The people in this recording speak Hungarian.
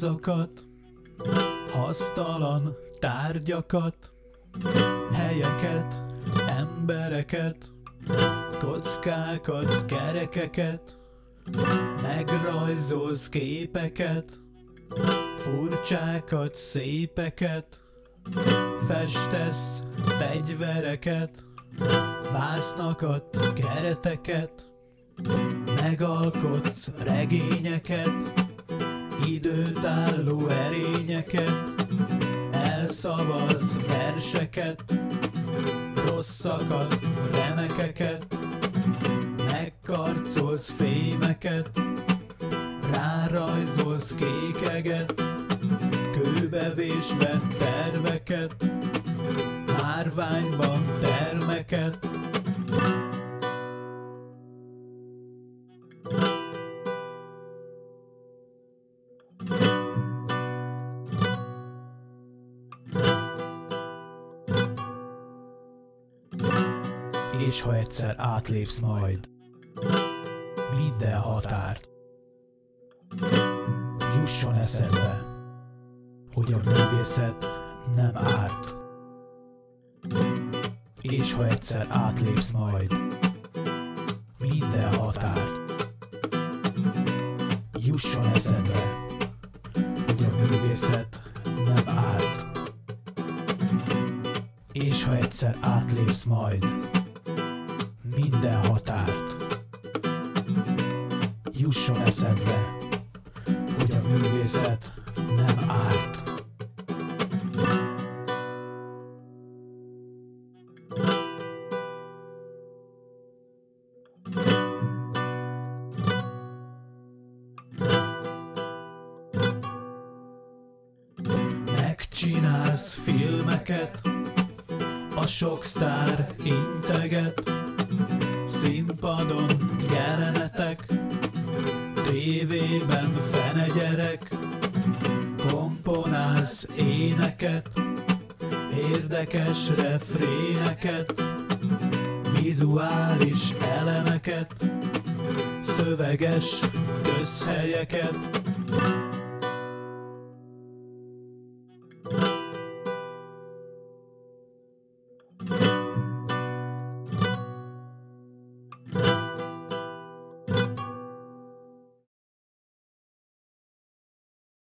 házakat, hasztalan tárgyakat, helyeket, embereket, kockákat, kerekeket, megrajzolsz képeket, furcsákat, szépeket, festesz fegyvereket, vásznakat, kereteket, megalkotsz regényeket, időtálló erényeket, elszavaz verseket, rosszakat, remekeket, megkarcolsz fémeket, rárajzolsz kékeget, kőbevésve terveket, márványban termeket, És ha egyszer átlépsz majd minden határt, jusson eszedbe, hogy a művészet nem árt. És ha egyszer átlépsz majd minden határt, jusson eszedbe, hogy a művészet nem árt. És ha egyszer átlépsz majd minden határt, jusson eszedbe, hogy a művészet nem árt. Megcsinálsz filmeket, a sok sztár integet, színpadon jelenetek, tévében fenegyerek, komponálsz éneket, érdekes refréneket, vizuális elemeket, szöveges közhelyeket,